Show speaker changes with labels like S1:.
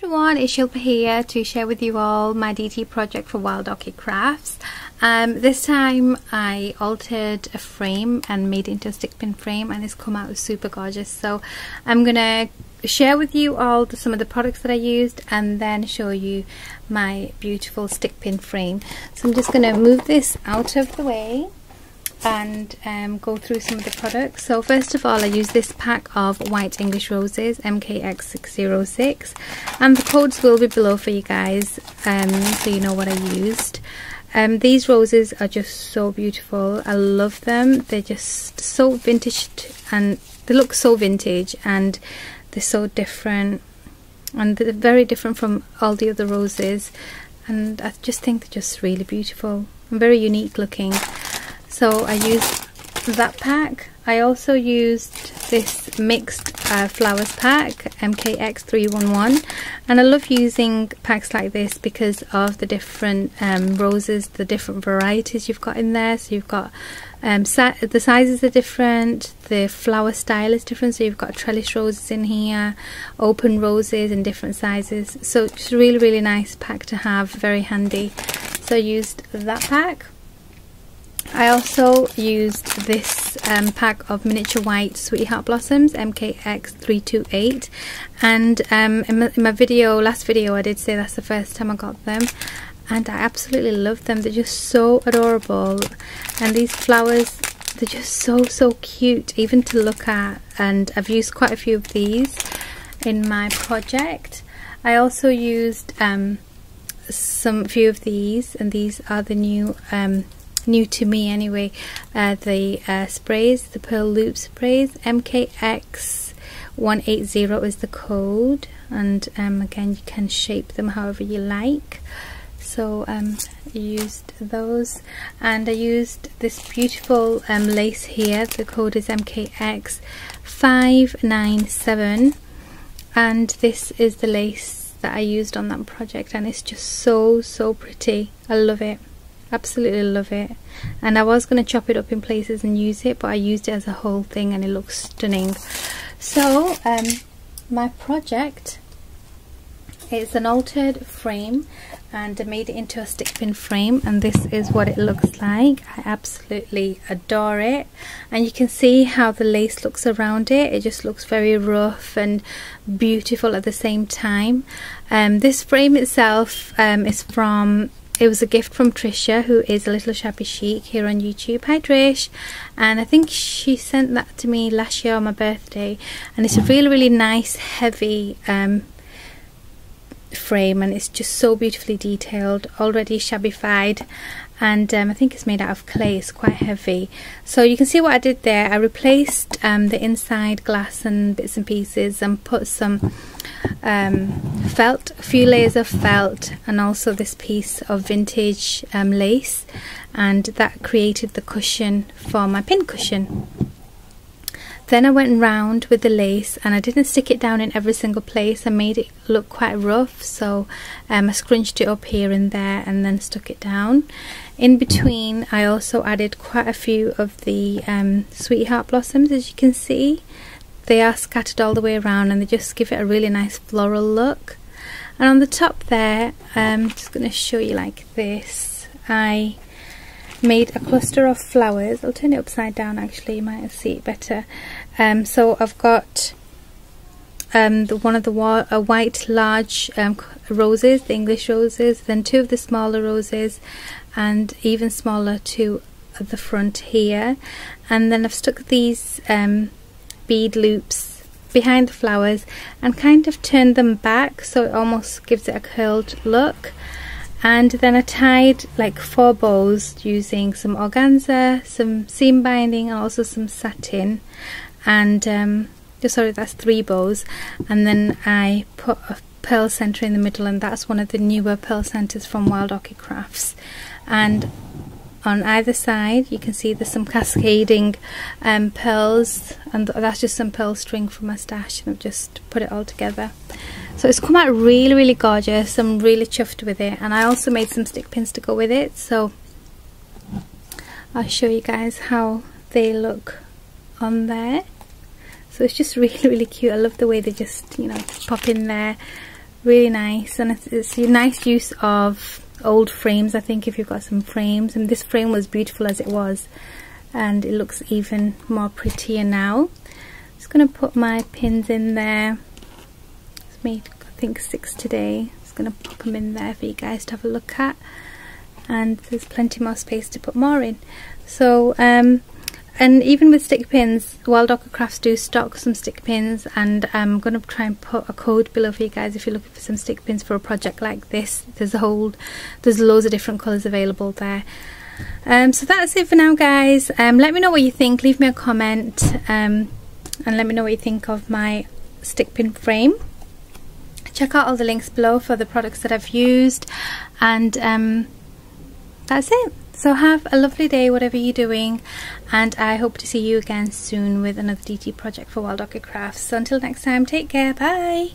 S1: everyone, it's Shilpa here to share with you all my DT project for Wild Orchid Crafts. Um, this time I altered a frame and made it into a stick pin frame and it's come out super gorgeous. So I'm going to share with you all the, some of the products that I used and then show you my beautiful stick pin frame. So I'm just going to move this out of the way and um, go through some of the products. So first of all I use this pack of white English roses MKX606 and the codes will be below for you guys um, so you know what I used. Um, these roses are just so beautiful. I love them. They're just so vintage and they look so vintage and they're so different and they're very different from all the other roses and I just think they're just really beautiful and very unique looking so I used that pack. I also used this mixed uh, flowers pack MKX311 and I love using packs like this because of the different um, roses the different varieties you've got in there. So you've got um, the sizes are different the flower style is different. So you've got trellis roses in here open roses in different sizes. So it's a really really nice pack to have very handy. So I used that pack I also used this um, pack of miniature white sweetheart blossoms MKX328 and um, in, my, in, my, video last video I did say that's the first time I got them. And I absolutely love them. They're just so adorable. And these flowers they're just so so cute even to look at. And I've used quite a few of these in my project. I also used um, some few of these. And these are the new um, new to me anyway uh, the uh, sprays the pearl loop sprays. MKX 180 is the code and um, again you can shape them however you like. So um, I used those and I used this beautiful um, lace here. The code is MKX 597 and this is the lace that I used on that project and it's just so so pretty. I love it absolutely love it. And I was going to chop it up in places and use it but I used it as a whole thing and it looks stunning. So um, my project is an altered frame and I made it into a stick pin frame and this is what it looks like. I absolutely adore it. And you can see how the lace looks around it. It just looks very rough and beautiful at the same time. Um, this frame itself um, is from it was a gift from Trisha, who is a little shabby chic here on YouTube. Hi Trish, and I think she sent that to me last year on my birthday, and it's a really really nice heavy um, frame, and it's just so beautifully detailed, already shabbified, and um, I think it's made out of clay. It's quite heavy, so you can see what I did there. I replaced um, the inside glass and bits and pieces, and put some um, felt, a few layers of felt and also this piece of vintage um, lace and that created the cushion for my pin cushion. Then I went round with the lace and I didn't stick it down in every single place. I made it look quite rough so um, I scrunched it up here and there and then stuck it down. In between I also added quite a few of the um, sweetheart blossoms as you can see they are scattered all the way around and they just give it a really nice floral look. And on the top there, I'm um, just going to show you like this. I made a cluster of flowers. I'll turn it upside down actually, you might see it better. Um, so I've got um, the, one of the uh, white large um, roses, the English roses, then two of the smaller roses, and even smaller two at the front here. And then I've stuck these um, bead loops behind the flowers and kind of turn them back so it almost gives it a curled look and then I tied like four bows using some organza, some seam binding and also some satin. And um, sorry that's three bows and then I put a pearl center in the middle and that's one of the newer pearl centers from Wild Orchid Crafts. And on either side. You can see there's some cascading um, pearls and that's just some pearl string from my stash and I've just put it all together. So it's come out really really gorgeous. I'm really chuffed with it and I also made some stick pins to go with it. So I'll show you guys how they look on there. So it's just really really cute. I love the way they just you know pop in there. Really nice and it's, it's a nice use of old frames I think if you've got some frames. And this frame was beautiful as it was. And it looks even more prettier now. Just going to put my pins in there. It's made I think six today. Just going to pop them in there for you guys to have a look at. And there's plenty more space to put more in. So um, and even with stick pins Wild Orchid Crafts do stock some stick pins and I'm going to try and put a code below for you guys if you're looking for some stick pins for a project like this. There's a whole there's loads of different colours available there. Um, so that's it for now guys. Um, let me know what you think. Leave me a comment um, and let me know what you think of my stick pin frame. Check out all the links below for the products that I've used and um, that's it so have a lovely day, whatever you're doing, and I hope to see you again soon with another DT project for Wild Orchid Crafts. So until next time, take care, bye!